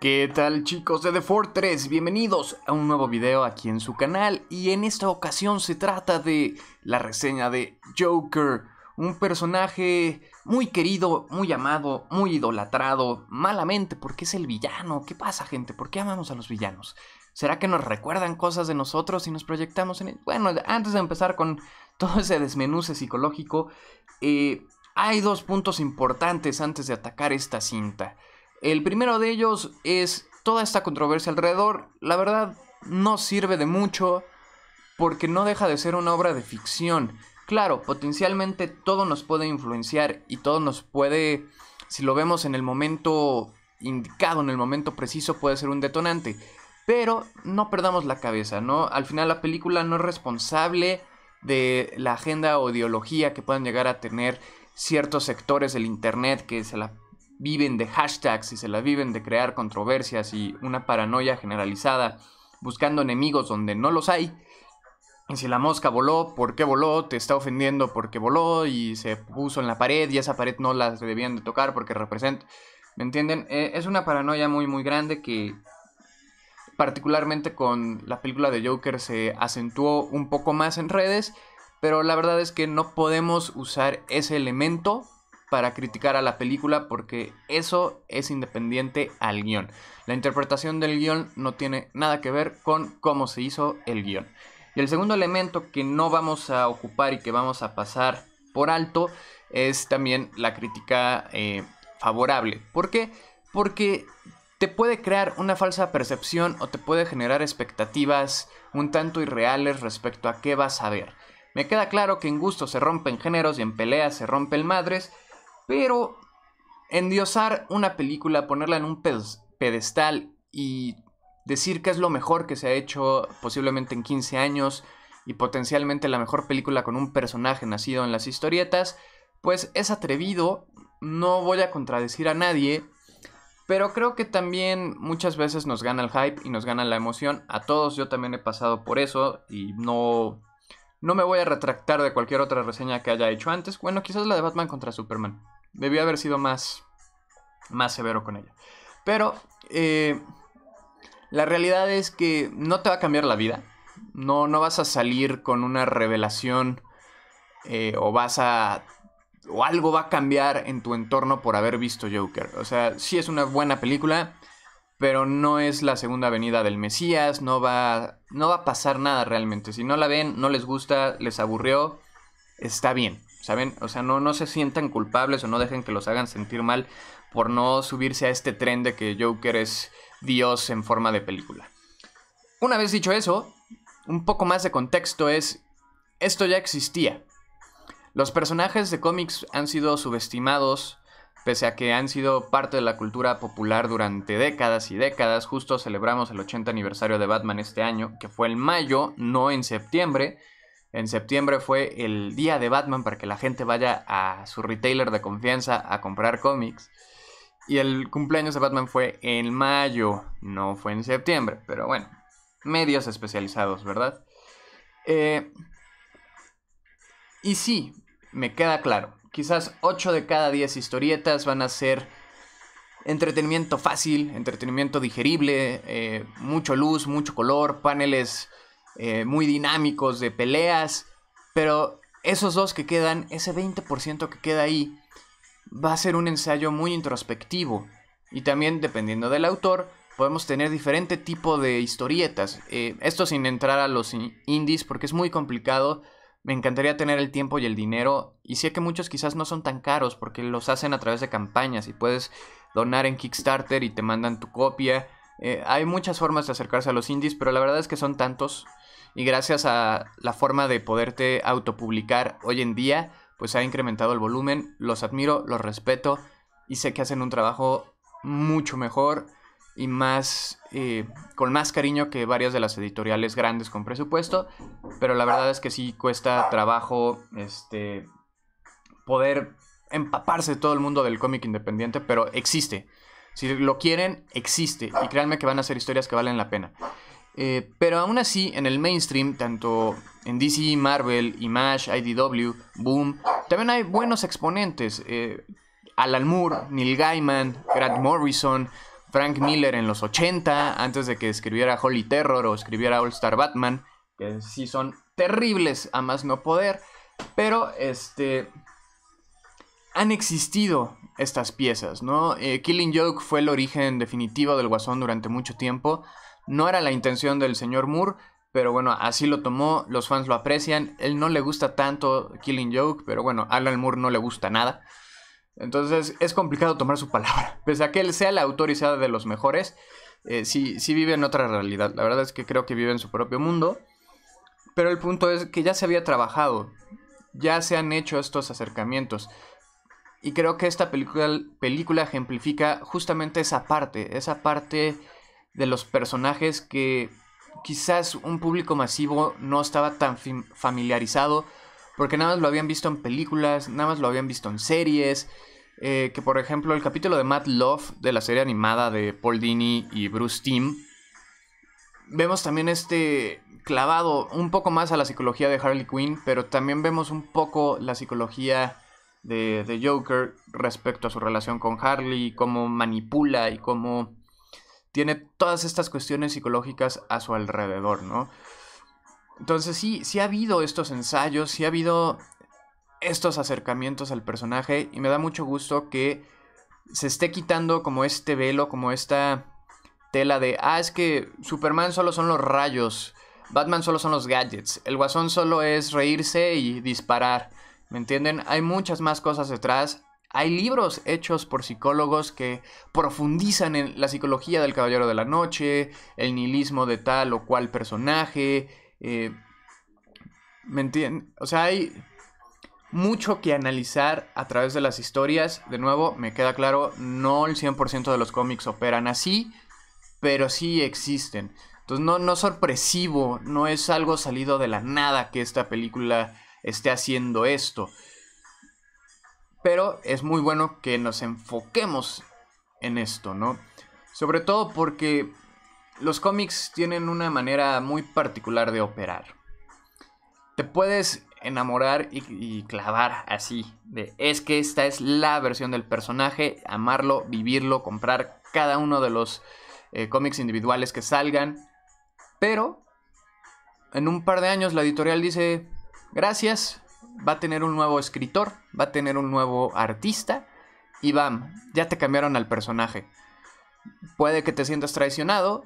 ¿Qué tal chicos de The Fortress? Bienvenidos a un nuevo video aquí en su canal y en esta ocasión se trata de la reseña de Joker, un personaje muy querido, muy amado, muy idolatrado, malamente porque es el villano. ¿Qué pasa gente? ¿Por qué amamos a los villanos? ¿Será que nos recuerdan cosas de nosotros y nos proyectamos en él? Bueno, antes de empezar con todo ese desmenuce psicológico, eh, hay dos puntos importantes antes de atacar esta cinta. El primero de ellos es toda esta controversia alrededor. La verdad, no sirve de mucho porque no deja de ser una obra de ficción. Claro, potencialmente todo nos puede influenciar y todo nos puede, si lo vemos en el momento indicado, en el momento preciso, puede ser un detonante. Pero no perdamos la cabeza, ¿no? Al final la película no es responsable de la agenda o ideología que puedan llegar a tener ciertos sectores del Internet que se la viven de hashtags y se la viven de crear controversias y una paranoia generalizada, buscando enemigos donde no los hay. Y si la mosca voló, ¿por qué voló? Te está ofendiendo porque voló y se puso en la pared y esa pared no la debían de tocar porque representa... ¿Me entienden? Eh, es una paranoia muy muy grande que particularmente con la película de Joker se acentuó un poco más en redes, pero la verdad es que no podemos usar ese elemento para criticar a la película porque eso es independiente al guion. La interpretación del guion no tiene nada que ver con cómo se hizo el guion. Y el segundo elemento que no vamos a ocupar y que vamos a pasar por alto es también la crítica eh, favorable. ¿Por qué? Porque te puede crear una falsa percepción o te puede generar expectativas un tanto irreales respecto a qué vas a ver. Me queda claro que en gusto se rompen géneros y en peleas se rompen madres, pero endiosar una película, ponerla en un pedestal y decir que es lo mejor que se ha hecho posiblemente en 15 años y potencialmente la mejor película con un personaje nacido en las historietas, pues es atrevido, no voy a contradecir a nadie, pero creo que también muchas veces nos gana el hype y nos gana la emoción. A todos yo también he pasado por eso y no no me voy a retractar de cualquier otra reseña que haya hecho antes. Bueno, quizás la de Batman contra Superman. Debí haber sido más, más severo con ella. Pero eh, la realidad es que no te va a cambiar la vida. No, no vas a salir con una revelación eh, o vas a... o algo va a cambiar en tu entorno por haber visto Joker. O sea, sí es una buena película, pero no es la segunda venida del Mesías, no va, no va a pasar nada realmente. Si no la ven, no les gusta, les aburrió, está bien. ¿Saben? O sea, no, no se sientan culpables o no dejen que los hagan sentir mal por no subirse a este tren de que Joker es Dios en forma de película. Una vez dicho eso, un poco más de contexto es, esto ya existía. Los personajes de cómics han sido subestimados, pese a que han sido parte de la cultura popular durante décadas y décadas. Justo celebramos el 80 aniversario de Batman este año, que fue en mayo, no en septiembre. En septiembre fue el día de Batman para que la gente vaya a su retailer de confianza a comprar cómics. Y el cumpleaños de Batman fue en mayo, no fue en septiembre. Pero bueno, medios especializados, ¿verdad? Eh, y sí, me queda claro. Quizás 8 de cada 10 historietas van a ser entretenimiento fácil, entretenimiento digerible, eh, mucho luz, mucho color, paneles eh, muy dinámicos de peleas, pero esos dos que quedan, ese 20% que queda ahí, va a ser un ensayo muy introspectivo. Y también, dependiendo del autor, podemos tener diferente tipo de historietas. Eh, esto sin entrar a los indies, porque es muy complicado. Me encantaría tener el tiempo y el dinero. Y sé que muchos quizás no son tan caros, porque los hacen a través de campañas y puedes donar en Kickstarter y te mandan tu copia. Eh, hay muchas formas de acercarse a los indies, pero la verdad es que son tantos y gracias a la forma de poderte autopublicar hoy en día, pues ha incrementado el volumen. Los admiro, los respeto y sé que hacen un trabajo mucho mejor y más eh, con más cariño que varias de las editoriales grandes con presupuesto. Pero la verdad es que sí cuesta trabajo este poder empaparse todo el mundo del cómic independiente, pero existe. Si lo quieren, existe. Y créanme que van a ser historias que valen la pena. Eh, pero aún así, en el mainstream, tanto en DC, Marvel, Image, IDW, Boom, también hay buenos exponentes. Eh, Alan Moore, Neil Gaiman, Grant Morrison, Frank Miller en los 80, antes de que escribiera Holy Terror o escribiera All Star Batman, que sí son terribles a más no poder, pero este han existido estas piezas, ¿no? Eh, Killing Joke fue el origen definitivo del Guasón durante mucho tiempo. No era la intención del señor Moore, pero bueno, así lo tomó, los fans lo aprecian. Él no le gusta tanto Killing Joke, pero bueno, Alan Moore no le gusta nada. Entonces es complicado tomar su palabra. Pese a que él sea el autor y sea de los mejores, eh, sí, sí vive en otra realidad. La verdad es que creo que vive en su propio mundo. Pero el punto es que ya se había trabajado, ya se han hecho estos acercamientos. Y creo que esta película ejemplifica justamente esa parte, esa parte de los personajes que quizás un público masivo no estaba tan familiarizado porque nada más lo habían visto en películas, nada más lo habían visto en series. Eh, que por ejemplo el capítulo de Matt Love de la serie animada de Paul Dini y Bruce Timm. Vemos también este clavado un poco más a la psicología de Harley Quinn, pero también vemos un poco la psicología de, Joker respecto a su relación con Harley, cómo manipula y cómo tiene todas estas cuestiones psicológicas a su alrededor, ¿no? Entonces sí, sí ha habido estos ensayos, sí ha habido estos acercamientos al personaje y me da mucho gusto que se esté quitando como este velo, como esta tela de, ah, es que Superman solo son los rayos, Batman solo son los gadgets, el guasón solo es reírse y disparar. ¿Me entienden? Hay muchas más cosas detrás. Hay libros hechos por psicólogos que profundizan en la psicología del Caballero de la Noche, el nihilismo de tal o cual personaje. Eh, ¿Me entienden? O sea, hay mucho que analizar a través de las historias. De nuevo, me queda claro, no el 100% de los cómics operan así, pero sí existen. Entonces, no, no sorpresivo, no es algo salido de la nada que esta película esté haciendo esto. Pero es muy bueno que nos enfoquemos en esto, ¿no? Sobre todo porque los cómics tienen una manera muy particular de operar. Te puedes enamorar y, clavar así, de es que esta es la versión del personaje, amarlo, vivirlo, comprar cada uno de los eh, cómics individuales que salgan, pero en un par de años la editorial dice, gracias, va a tener un nuevo escritor, va a tener un nuevo artista y bam, ya te cambiaron al personaje. Puede que te sientas traicionado,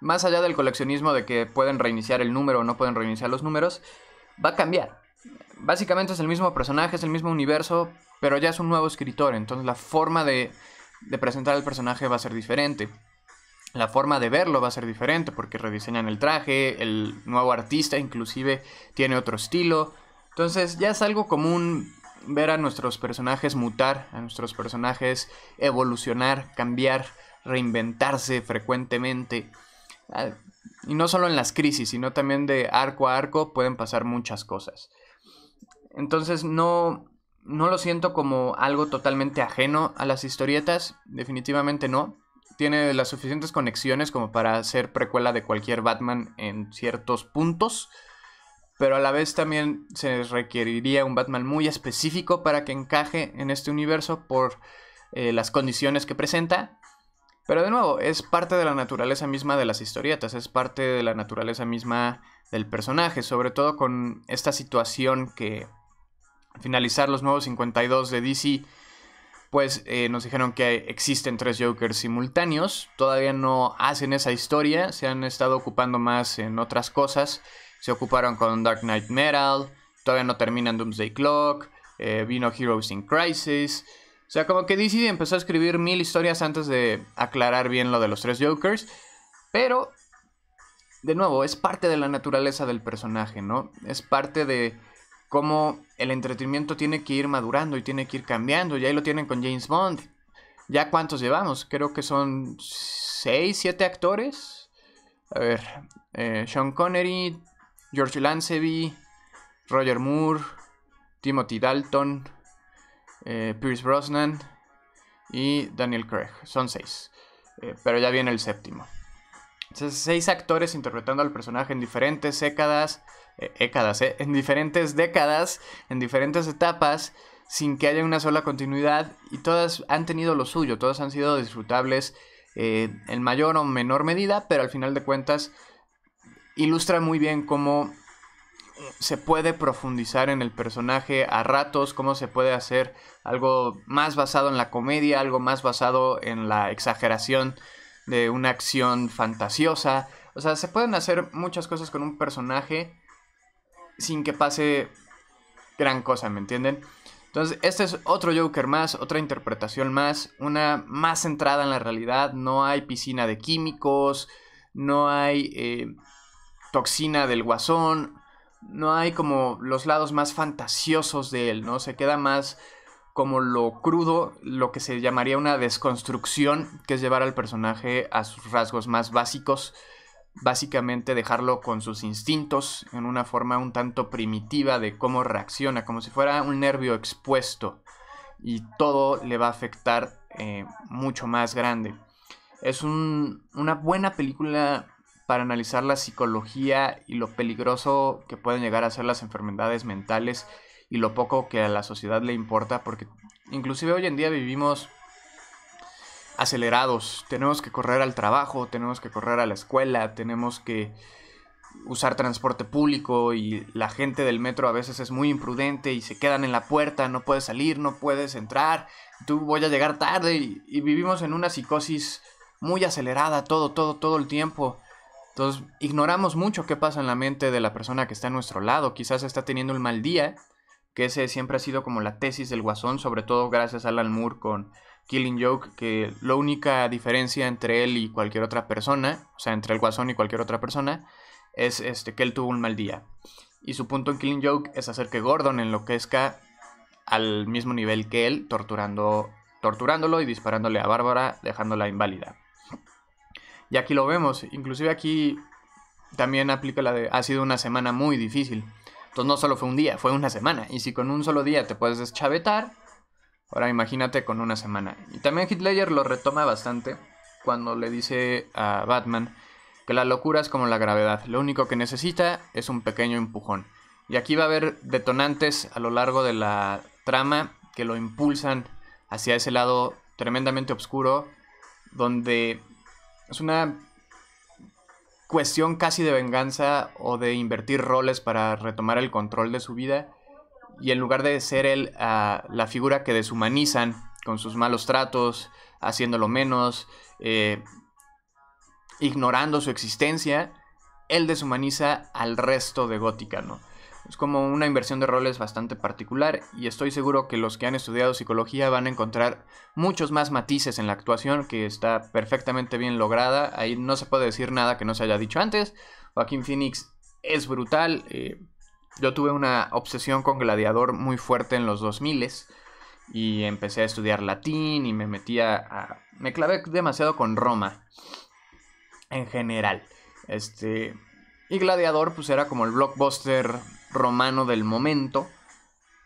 más allá del coleccionismo de que pueden reiniciar el número o no pueden reiniciar los números, va a cambiar. Básicamente es el mismo personaje, es el mismo universo, pero ya es un nuevo escritor, entonces la forma de, de presentar al personaje va a ser diferente. La forma de verlo va a ser diferente porque rediseñan el traje, el nuevo artista inclusive tiene otro estilo. Entonces ya es algo común ver a nuestros personajes mutar, a nuestros personajes evolucionar, cambiar, reinventarse frecuentemente. Ah, y no solo en las crisis, sino también de arco a arco pueden pasar muchas cosas. Entonces no, no lo siento como algo totalmente ajeno a las historietas, definitivamente no tiene las suficientes conexiones como para ser precuela de cualquier Batman en ciertos puntos. Pero a la vez también se requeriría un Batman muy específico para que encaje en este universo por eh, las condiciones que presenta. Pero de nuevo, es parte de la naturaleza misma de las historietas, es parte de la naturaleza misma del personaje, sobre todo con esta situación que finalizar los nuevos 52 de DC pues eh, nos dijeron que existen tres Jokers simultáneos. Todavía no hacen esa historia, se han estado ocupando más en otras cosas. Se ocuparon con Dark Knight Metal, todavía no terminan Doomsday Clock, eh, vino Heroes in Crisis. O sea, como que DC empezó a escribir mil historias antes de aclarar bien lo de los tres Jokers. Pero, de nuevo, es parte de la naturaleza del personaje, ¿no? Es parte de cómo el entretenimiento tiene que ir madurando y tiene que ir cambiando. Y ahí lo tienen con James Bond. ¿Ya cuántos llevamos? Creo que son 6, 7 actores. A ver, eh, Sean Connery, George Lanceby, Roger Moore, Timothy Dalton, eh, Pierce Brosnan y Daniel Craig. Son 6. Eh, pero ya viene el séptimo. Entonces, seis actores interpretando al personaje en diferentes décadas, eh, en diferentes décadas, en diferentes etapas, sin que haya una sola continuidad y todas han tenido lo suyo, todas han sido disfrutables en mayor o menor medida, pero al final de cuentas ilustra muy bien cómo se puede profundizar en el personaje a ratos, cómo se puede hacer algo más basado en la comedia, algo más basado en la exageración de una acción fantasiosa. O sea, se pueden hacer muchas cosas con un personaje sin que pase gran cosa, ¿me entienden? Entonces, este es otro Joker más, otra interpretación más, una más centrada en la realidad. No hay piscina de químicos, no hay eh, toxina del guasón, no hay como los lados más fantasiosos de él, ¿no? Se queda más como lo crudo, lo que se llamaría una desconstrucción, que es llevar al personaje a sus rasgos más básicos, básicamente dejarlo con sus instintos en una forma un tanto primitiva de cómo reacciona, como si fuera un nervio expuesto y todo le va a afectar eh, mucho más grande. Es una buena película para analizar la psicología y lo peligroso que pueden llegar a ser las enfermedades mentales y lo poco que a la sociedad le importa, porque inclusive hoy en día vivimos acelerados, tenemos que correr al trabajo, tenemos que correr a la escuela, tenemos que usar transporte público y la gente del metro a veces es muy imprudente y se quedan en la puerta, no puedes salir, no puedes entrar, tú voy a llegar tarde y, y vivimos en una psicosis muy acelerada todo, todo, todo el tiempo. Entonces, ignoramos mucho qué pasa en la mente de la persona que está a nuestro lado. Quizás está teniendo un mal día, que ese siempre ha sido como la tesis del guasón, sobre todo gracias a Alan Moore con Killing Joke, que la única diferencia entre él y cualquier otra persona, o sea, entre el guasón y cualquier otra persona, es este, que él tuvo un mal día. Y su punto en Killing Joke es hacer que Gordon enloquezca al mismo nivel que él, torturando, torturándolo y disparándole a Bárbara, dejándola inválida. Y aquí lo vemos, inclusive aquí también aplica la de ha sido una semana muy difícil. Entonces no solo fue un día, fue una semana. Y si con un solo día te puedes deschavetar, ahora imagínate con una semana. Y también Hitler lo retoma bastante cuando le dice a Batman que la locura es como la gravedad. Lo único que necesita es un pequeño empujón. Y aquí va a haber detonantes a lo largo de la trama que lo impulsan hacia ese lado tremendamente oscuro, donde es una cuestión casi de venganza o de invertir roles para retomar el control de su vida. Y en lugar de ser él ah, la figura que deshumanizan con sus malos tratos, haciéndolo menos, eh, ignorando su existencia, él deshumaniza al resto de Gótica, ¿no? Es como una inversión de roles bastante particular y estoy seguro que los que han estudiado psicología van a encontrar muchos más matices en la actuación que está perfectamente bien lograda. Ahí no se puede decir nada que no se haya dicho antes. Joaquín Phoenix es brutal. Eh, yo tuve una obsesión con Gladiador muy fuerte en los 2000 y empecé a estudiar latín y me metía a... Me clavé demasiado con Roma en general. Este... Y Gladiador pues era como el blockbuster romano del momento.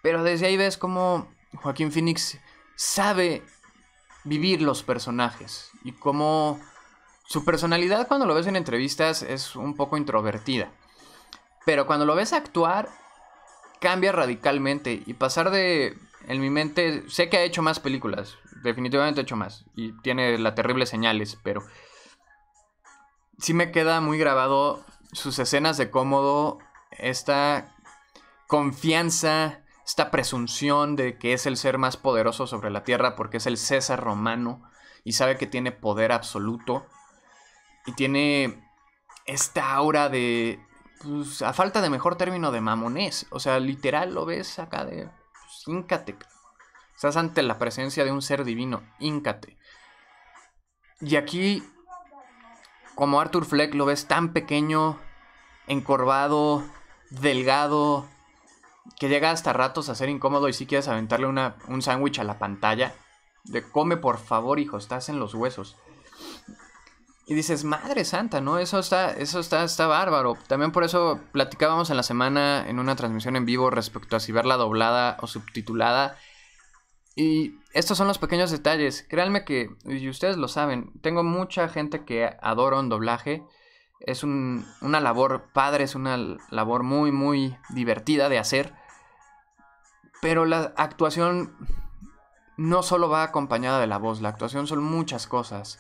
Pero desde ahí ves cómo Joaquín Phoenix sabe vivir los personajes y cómo su personalidad cuando lo ves en entrevistas es un poco introvertida. Pero cuando lo ves actuar cambia radicalmente y pasar de en mi mente sé que ha hecho más películas, definitivamente ha hecho más y tiene la terrible señales, pero sí me queda muy grabado sus escenas de cómodo esta confianza, esta presunción de que es el ser más poderoso sobre la tierra porque es el César romano y sabe que tiene poder absoluto y tiene esta aura de, pues, a falta de mejor término, de mamonés. O sea, literal lo ves acá de, pues, íncate. Estás ante la presencia de un ser divino, íncate. Y aquí, como Arthur Fleck, lo ves tan pequeño, encorvado, delgado, que llega hasta ratos a ser incómodo y si quieres aventarle una, un sándwich a la pantalla. De come por favor, hijo, estás en los huesos. Y dices, madre santa, ¿no? Eso está, eso está, está bárbaro. También por eso platicábamos en la semana en una transmisión en vivo respecto a si verla doblada o subtitulada. Y estos son los pequeños detalles. Créanme que, y ustedes lo saben, tengo mucha gente que adora un doblaje es una labor padre, es una labor muy, muy divertida de hacer. Pero la actuación no solo va acompañada de la voz, la actuación son muchas cosas.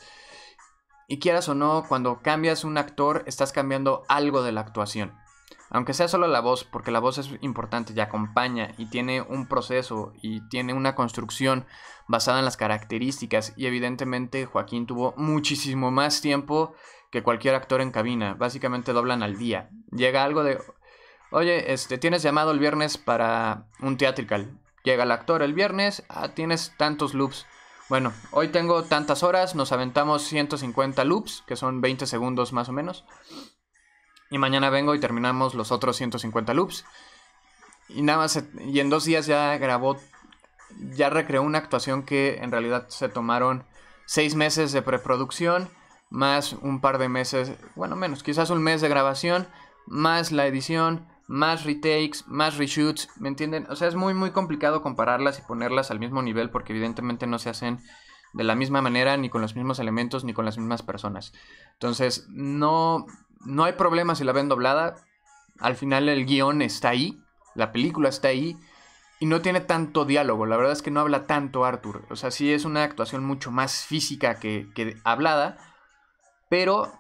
Y quieras o no, cuando cambias un actor, estás cambiando algo de la actuación. Aunque sea solo la voz, porque la voz es importante y acompaña y tiene un proceso y tiene una construcción basada en las características y evidentemente Joaquín tuvo muchísimo más tiempo que cualquier actor en cabina. Básicamente doblan al día. Llega algo de, oye, este, tienes llamado el viernes para un theatrical. Llega el actor el viernes, ah, tienes tantos loops. Bueno, hoy tengo tantas horas, nos aventamos 150 loops, que son 20 segundos más o menos. Y mañana vengo y terminamos los otros 150 loops. Y nada más, y en dos días ya grabó, ya recreó una actuación que en realidad se tomaron seis meses de preproducción, más un par de meses, bueno, menos, quizás un mes de grabación, más la edición, más retakes, más reshoots, ¿me entienden? O sea, es muy, muy complicado compararlas y ponerlas al mismo nivel porque evidentemente no se hacen de la misma manera, ni con los mismos elementos, ni con las mismas personas. Entonces, no, no hay problema si la ven doblada. Al final el guion está ahí, la película está ahí, y no tiene tanto diálogo. La verdad es que no habla tanto Arthur. O sea, sí es una actuación mucho más física que, que hablada, pero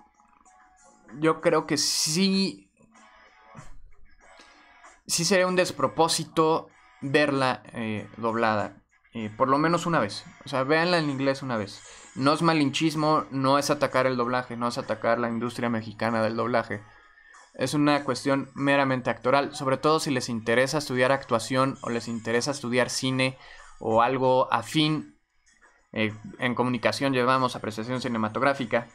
yo creo que sí sí sería un despropósito verla eh, doblada. Eh, por lo menos una vez. O sea, véanla en inglés una vez. No es malinchismo, no es atacar el doblaje, no es atacar la industria mexicana del doblaje. Es una cuestión meramente actoral, sobre todo si les interesa estudiar actuación o les interesa estudiar cine o algo afín. Eh, en comunicación llevamos apreciación cinematográfica.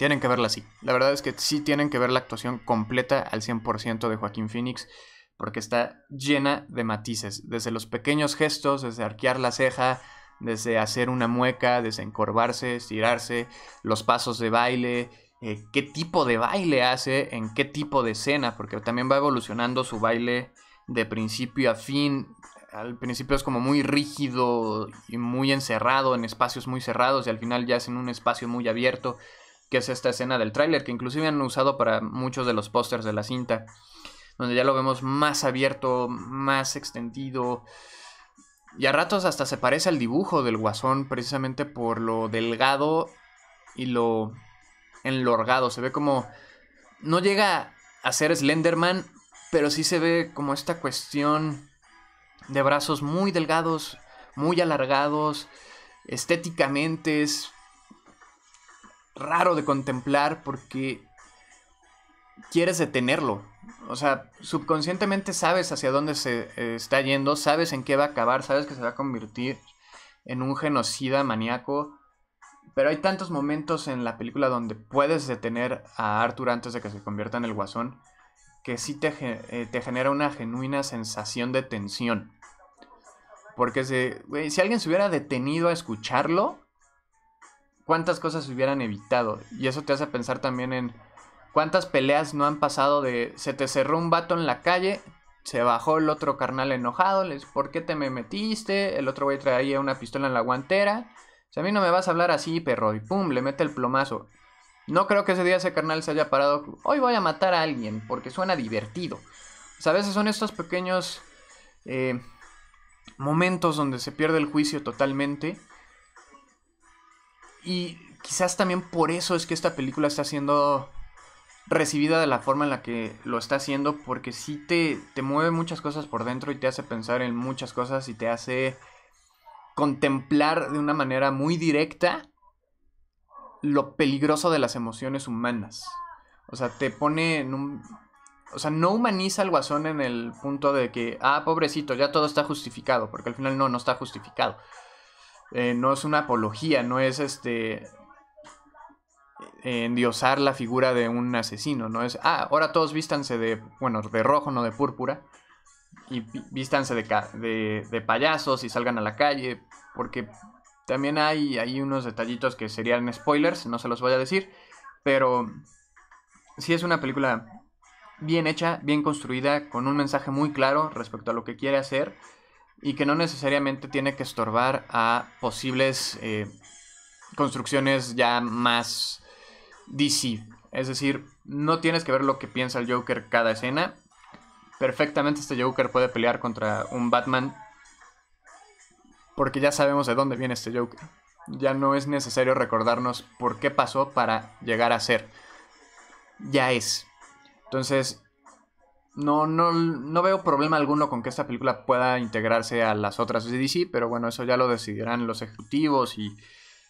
Tienen que verla así. La verdad es que sí tienen que ver la actuación completa al 100% de Joaquín Phoenix porque está llena de matices, desde los pequeños gestos, desde arquear la ceja, desde hacer una mueca, desde encorvarse, estirarse, los pasos de baile, eh, qué tipo de baile hace, en qué tipo de escena, porque también va evolucionando su baile de principio a fin. Al principio es como muy rígido y muy encerrado en espacios muy cerrados y al final ya es en un espacio muy abierto, que es esta escena del tráiler que inclusive han usado para muchos de los pósters de la cinta donde ya lo vemos más abierto, más extendido. Y a ratos hasta se parece al dibujo del guasón, precisamente por lo delgado y lo enlorgado. Se ve como... No llega a ser Slenderman, pero sí se ve como esta cuestión de brazos muy delgados, muy alargados. Estéticamente es raro de contemplar porque quieres detenerlo. O sea, subconscientemente sabes hacia dónde se eh, está yendo, sabes en qué va a acabar, sabes que se va a convertir en un genocida maníaco. Pero hay tantos momentos en la película donde puedes detener a Arthur antes de que se convierta en el guasón que sí te, eh, te genera una genuina sensación de tensión. Porque si alguien se hubiera detenido a escucharlo, ¿cuántas cosas se hubieran evitado? Y eso te hace pensar también en ¿Cuántas peleas no han pasado de se te cerró un vato en la calle? Se bajó el otro carnal enojado, les, ¿por qué te me metiste? El otro güey traía una pistola en la guantera. Si a mí no me vas a hablar así, perro, y pum, le mete el plomazo. No creo que ese día ese carnal se haya parado. Hoy voy a matar a alguien porque suena divertido. O sea, a veces son estos pequeños eh, momentos donde se pierde el juicio totalmente. Y quizás también por eso es que esta película está siendo recibida de la forma en la que lo está haciendo porque sí te, te mueve muchas cosas por dentro y te hace pensar en muchas cosas y te hace contemplar de una manera muy directa lo peligroso de las emociones humanas. O sea, te pone en un... O sea, no humaniza al guasón en el punto de que, ah, pobrecito, ya todo está justificado, porque al final no, no está justificado. Eh, no es una apología, no es este endiosar la figura de un asesino, ¿no? Es, ah, ahora todos vístanse de, bueno, de rojo, no de púrpura, y vístanse de, de, payasos y salgan a la calle, porque también hay, hay unos detallitos que serían spoilers, no se los voy a decir, pero sí es una película bien hecha, bien construida, con un mensaje muy claro respecto a lo que quiere hacer y que no necesariamente tiene que estorbar a posibles eh, construcciones ya más DC. Es decir, no tienes que ver lo que piensa el Joker cada escena. Perfectamente este Joker puede pelear contra un Batman. Porque ya sabemos de dónde viene este Joker. Ya no es necesario recordarnos por qué pasó para llegar a ser. Ya es. Entonces, no, no, no veo problema alguno con que esta película pueda integrarse a las otras de DC, pero bueno, eso ya lo decidirán los ejecutivos y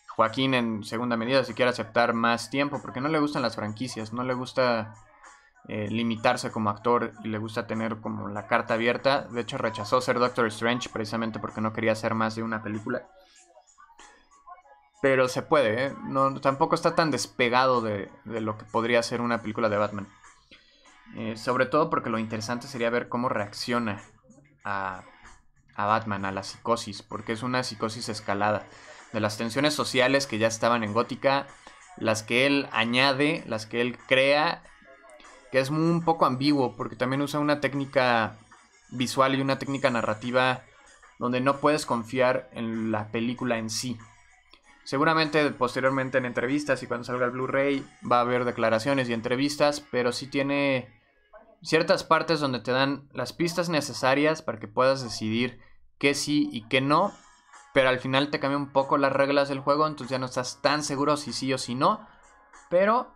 Joaquín en segunda medida si quiere aceptar más tiempo, porque no le gustan las franquicias, no le gusta eh, limitarse como actor y le gusta tener como la carta abierta. De hecho, rechazó ser Doctor Strange precisamente porque no quería hacer más de una película. Pero se puede, ¿eh? no, tampoco está tan despegado de, lo que podría ser una película de Batman. Eh, sobre todo porque lo interesante sería ver cómo reacciona a, a Batman, a la psicosis, porque es una psicosis escalada de las tensiones sociales que ya estaban en Gótica, las que él añade, las que él crea, que es un poco ambiguo porque también usa una técnica visual y una técnica narrativa donde no puedes confiar en la película en sí. Seguramente posteriormente en entrevistas y cuando salga el Blu-ray va a haber declaraciones y entrevistas, pero sí tiene ciertas partes donde te dan las pistas necesarias para que puedas decidir qué sí y qué no pero al final te cambia un poco las reglas del juego, entonces ya no estás tan seguro si sí o si no, pero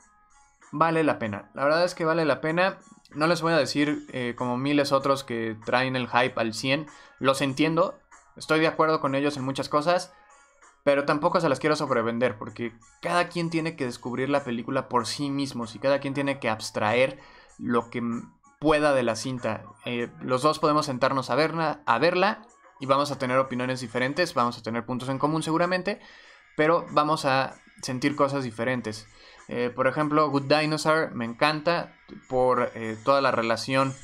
vale la pena. La verdad es que vale la pena. No les voy a decir eh, como miles otros que traen el hype al 100, los entiendo, estoy de acuerdo con ellos en muchas cosas, pero tampoco se las quiero sobrevender, porque cada quien tiene que descubrir la película por sí mismos y cada quien tiene que abstraer lo que pueda de la cinta. Eh, los dos podemos sentarnos a verla, a verla y vamos a tener opiniones diferentes, vamos a tener puntos en común seguramente, pero vamos a sentir cosas diferentes. Eh, por ejemplo, Good Dinosaur me encanta por eh, toda la relación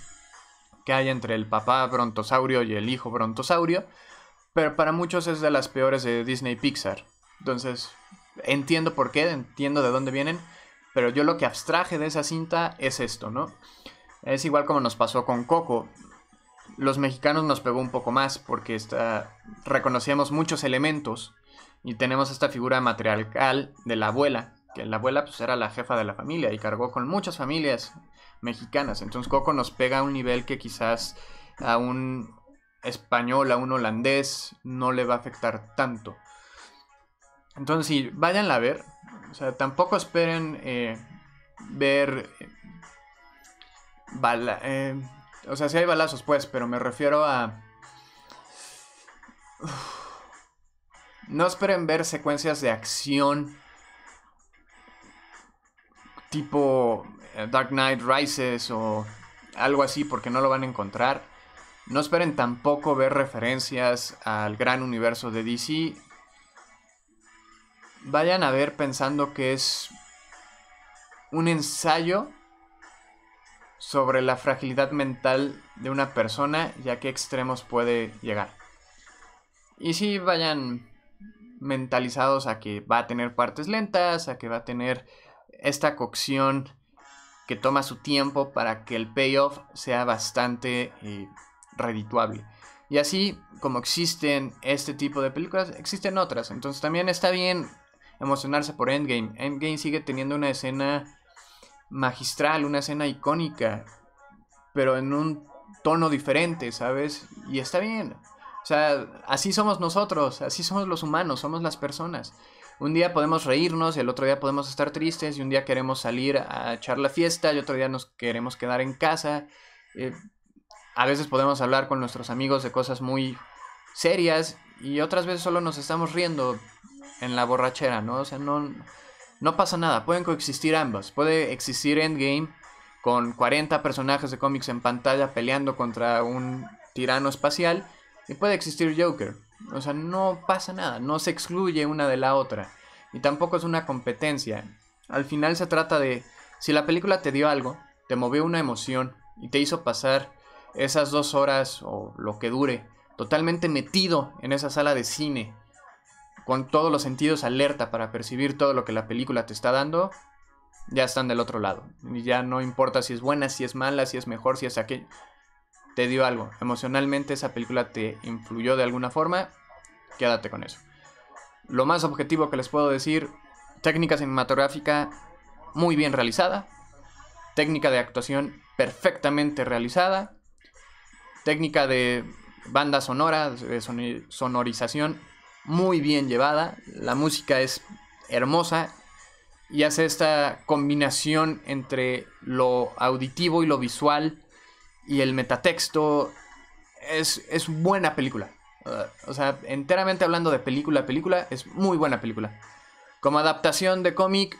que hay entre el papá brontosaurio y el hijo brontosaurio, pero para muchos es de las peores de Disney Pixar. Entonces, entiendo por qué, entiendo de dónde vienen, pero yo lo que abstraje de esa cinta es esto, ¿no? Es igual como nos pasó con Coco los mexicanos nos pegó un poco más porque está, reconocíamos muchos elementos y tenemos esta figura matriarcal de la abuela, que la abuela pues era la jefa de la familia y cargó con muchas familias mexicanas. Entonces Coco nos pega a un nivel que quizás a un español, a un holandés no le va a afectar tanto. Entonces sí, váyanla a ver. O sea, tampoco esperen eh, ver... Eh, eh o sea, sí hay balazos, pues, pero me refiero a... No esperen ver secuencias de acción tipo Dark Knight Rises o algo así porque no lo van a encontrar. No esperen tampoco ver referencias al gran universo de DC. Vayan a ver pensando que es un ensayo sobre la fragilidad mental de una persona y a qué extremos puede llegar. Y si vayan mentalizados a que va a tener partes lentas, a que va a tener esta cocción que toma su tiempo para que el payoff sea bastante eh, redituable. Y así como existen este tipo de películas, existen otras. Entonces también está bien emocionarse por Endgame. Endgame sigue teniendo una escena magistral, una escena icónica, pero en un tono diferente, ¿sabes? Y está bien. O sea, así somos nosotros, así somos los humanos, somos las personas. Un día podemos reírnos el otro día podemos estar tristes y un día queremos salir a echar la fiesta y otro día nos queremos quedar en casa. Eh, a veces podemos hablar con nuestros amigos de cosas muy serias y otras veces solo nos estamos riendo en la borrachera, ¿no? O sea, no, no pasa nada, pueden coexistir ambas. Puede existir Endgame con 40 personajes de cómics en pantalla peleando contra un tirano espacial y puede existir Joker. O sea, no pasa nada, no se excluye una de la otra. Y tampoco es una competencia. Al final se trata de, si la película te dio algo, te movió una emoción y te hizo pasar esas dos horas o lo que dure totalmente metido en esa sala de cine con todos los sentidos alerta para percibir todo lo que la película te está dando, ya están del otro lado. Y ya no importa si es buena, si es mala, si es mejor, si es aquello. Te dio algo. Emocionalmente esa película te influyó de alguna forma. Quédate con eso. Lo más objetivo que les puedo decir, técnica cinematográfica muy bien realizada. Técnica de actuación perfectamente realizada. Técnica de banda sonora, de sonorización muy bien llevada, la música es hermosa y hace esta combinación entre lo auditivo y lo visual y el metatexto. Es, es buena película. Uh, o sea, enteramente hablando de película, película, es muy buena película. Como adaptación de cómic,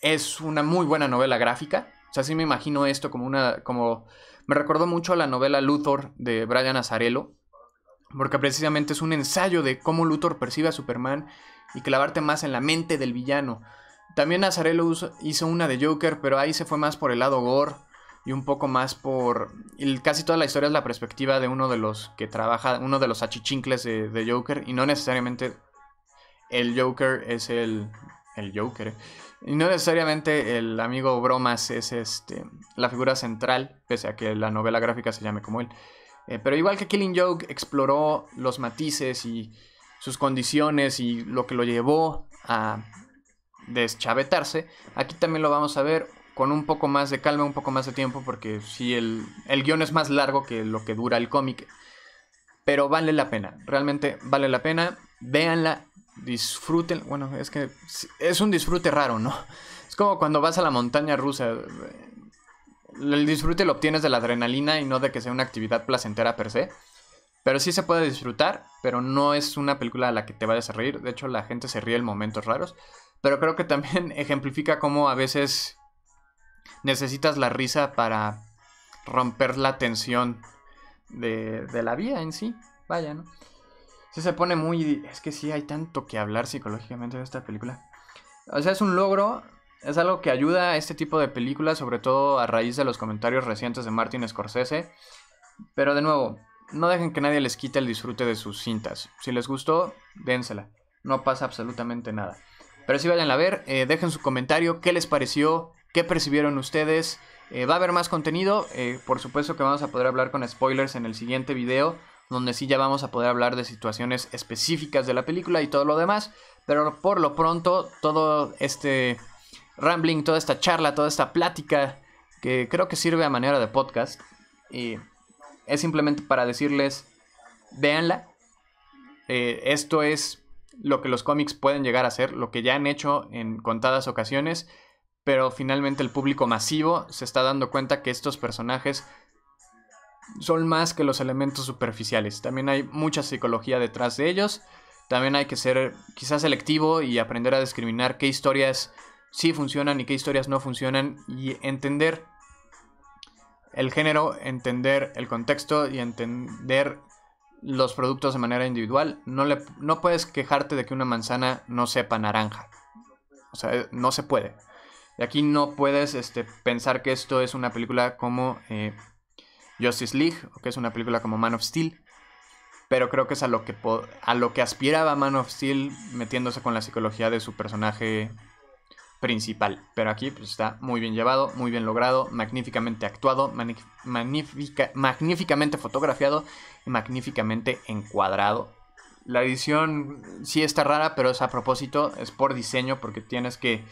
es una muy buena novela gráfica. O sea, sí me imagino esto como una. como. Me recordó mucho a la novela Luthor de Brian Azarello. Porque precisamente es un ensayo de cómo Luthor percibe a Superman y clavarte más en la mente del villano. También Azarello hizo una de Joker, pero ahí se fue más por el lado gore y un poco más por... casi toda la historia es la perspectiva de uno de los que trabaja, uno de los achichincles de, de Joker y no necesariamente el Joker es el... el Joker. Y no necesariamente el amigo Bromas es este, la figura central, pese a que la novela gráfica se llame como él. Eh, pero igual que Killing Joke exploró los matices y sus condiciones y lo que lo llevó a deschavetarse, aquí también lo vamos a ver con un poco más de calma, un poco más de tiempo, porque sí, el, el guion es más largo que lo que dura el cómic. Pero vale la pena, realmente vale la pena. Véanla, disfruten. Bueno, es que es un disfrute raro, ¿no? Es como cuando vas a la montaña rusa. El disfrute lo obtienes de la adrenalina y no de que sea una actividad placentera per se. Pero sí se puede disfrutar, pero no es una película a la que te vayas a reír. De hecho, la gente se ríe en momentos raros. Pero creo que también ejemplifica cómo a veces necesitas la risa para romper la tensión de, de la vida en sí. Vaya, ¿no? Sí se pone muy... Es que sí hay tanto que hablar psicológicamente de esta película. O sea, es un logro, es algo que ayuda a este tipo de películas, sobre todo a raíz de los comentarios recientes de Martin Scorsese. Pero de nuevo, no dejen que nadie les quite el disfrute de sus cintas. Si les gustó, dénsela. No pasa absolutamente nada. Pero si vayan a ver, eh, dejen su comentario, qué les pareció, qué percibieron ustedes. Eh, va a haber más contenido, eh, por supuesto que vamos a poder hablar con spoilers en el siguiente video donde sí ya vamos a poder hablar de situaciones específicas de la película y todo lo demás, pero por lo pronto todo este rambling, toda esta charla, toda esta plática que creo que sirve a manera de podcast y es simplemente para decirles, véanla, eh, esto es lo que los cómics pueden llegar a ser, lo que ya han hecho en contadas ocasiones, pero finalmente el público masivo se está dando cuenta que estos personajes son más que los elementos superficiales. También hay mucha psicología detrás de ellos. También hay que ser quizás selectivo y aprender a discriminar qué historias sí funcionan y qué historias no funcionan y entender el género, entender el contexto y entender los productos de manera individual. No, le, no puedes quejarte de que una manzana no sepa naranja. O sea, no se puede. Y aquí no puedes este, pensar que esto es una película como eh, Justice League, que es una película como Man of Steel. Pero creo que es a lo que, a lo que aspiraba Man of Steel metiéndose con la psicología de su personaje principal. Pero aquí pues, está muy bien llevado, muy bien logrado, magníficamente actuado, magníficamente fotografiado y magníficamente encuadrado. La edición sí está rara, pero es a propósito, es por diseño, porque tienes que...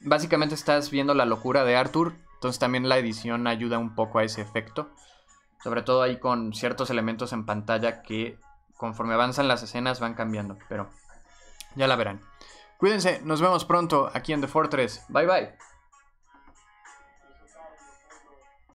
Básicamente estás viendo la locura de Arthur, entonces también la edición ayuda un poco a ese efecto. Sobre todo ahí con ciertos elementos en pantalla que conforme avanzan las escenas van cambiando. Pero ya la verán. Cuídense, nos vemos pronto aquí en The Fortress. Bye bye.